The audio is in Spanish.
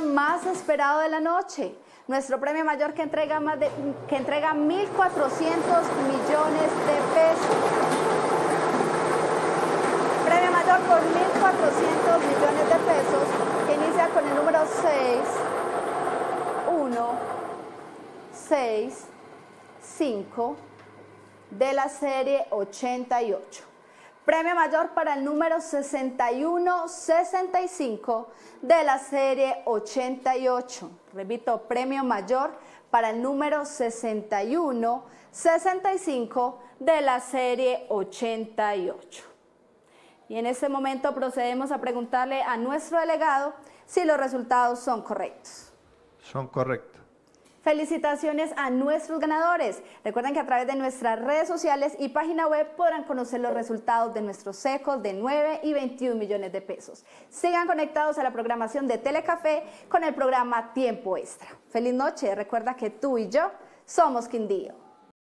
más esperado de la noche. Nuestro premio mayor que entrega, más de, que entrega 1.400 millones de pesos. Premio mayor por 1.400 millones de pesos que inicia con el número 6, 1, 6, 5 de la serie 88. Premio mayor para el número 6165 de la serie 88. Repito, premio mayor para el número 6165 de la serie 88. Y en este momento procedemos a preguntarle a nuestro delegado si los resultados son correctos. Son correctos. Felicitaciones a nuestros ganadores. Recuerden que a través de nuestras redes sociales y página web podrán conocer los resultados de nuestros secos de 9 y 21 millones de pesos. Sigan conectados a la programación de Telecafé con el programa Tiempo Extra. Feliz noche. Recuerda que tú y yo somos Quindío.